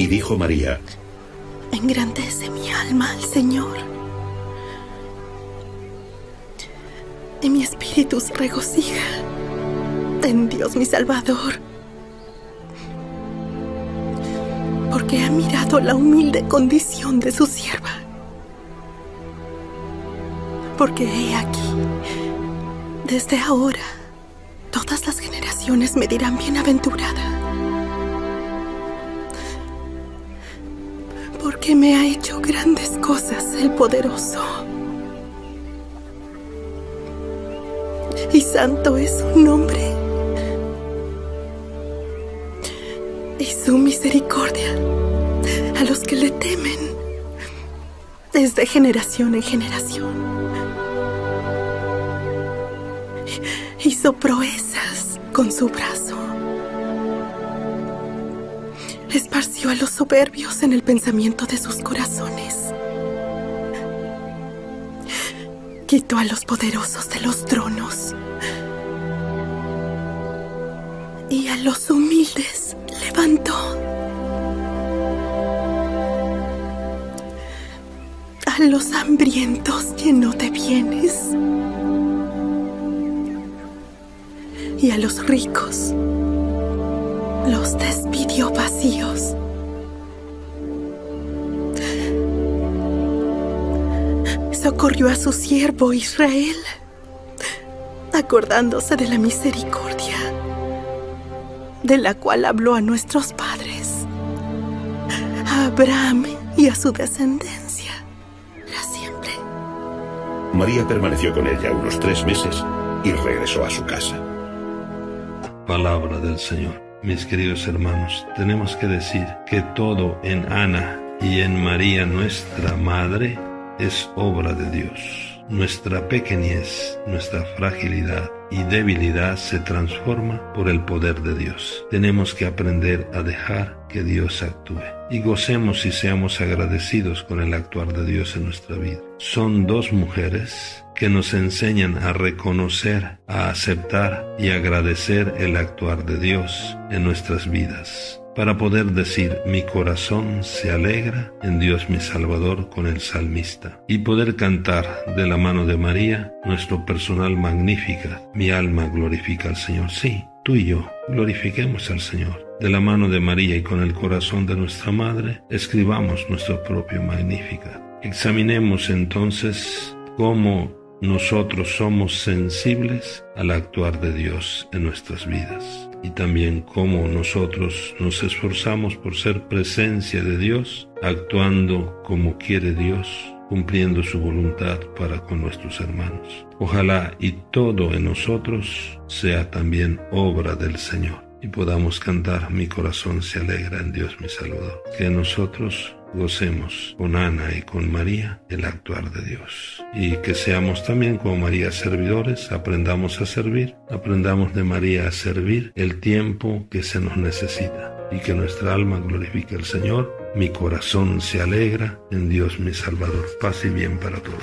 Y dijo María, Engrandece mi alma al Señor. Y mi espíritu se regocija en Dios mi Salvador. Porque ha mirado la humilde condición de su sierva. Porque he aquí, desde ahora, todas las generaciones me dirán bienaventurada. Porque me ha hecho grandes cosas el poderoso. Y santo es su nombre. Y su misericordia a los que le temen desde generación en generación. Hizo proezas con su brazo. Esparció a los soberbios en el pensamiento de sus corazones. Quitó a los poderosos de los tronos. Y a los humildes levantó. A los hambrientos llenó de bienes. Y a los ricos los despidió vacíos. Socorrió a su siervo Israel, acordándose de la misericordia, de la cual habló a nuestros padres, a Abraham y a su descendencia, para siempre. María permaneció con ella unos tres meses y regresó a su casa. Palabra del Señor. Mis queridos hermanos, tenemos que decir que todo en Ana y en María nuestra Madre es obra de Dios. Nuestra pequeñez, nuestra fragilidad y debilidad se transforma por el poder de Dios. Tenemos que aprender a dejar que Dios actúe y gocemos y seamos agradecidos con el actuar de Dios en nuestra vida. Son dos mujeres que nos enseñan a reconocer, a aceptar y agradecer el actuar de Dios en nuestras vidas para poder decir mi corazón se alegra en Dios mi Salvador con el salmista y poder cantar de la mano de María nuestro personal magnífica, mi alma glorifica al Señor. Sí, tú y yo glorifiquemos al Señor. De la mano de María y con el corazón de nuestra Madre, escribamos nuestro propio magnífica. Examinemos entonces cómo nosotros somos sensibles al actuar de Dios en nuestras vidas y también cómo nosotros nos esforzamos por ser presencia de Dios, actuando como quiere Dios, cumpliendo su voluntad para con nuestros hermanos. Ojalá y todo en nosotros sea también obra del Señor y podamos cantar Mi corazón se alegra en Dios mi Salvador. Que nosotros gocemos con Ana y con María el actuar de Dios. Y que seamos también como María servidores, aprendamos a servir, aprendamos de María a servir el tiempo que se nos necesita. Y que nuestra alma glorifique al Señor, mi corazón se alegra en Dios mi Salvador. Paz y bien para todos.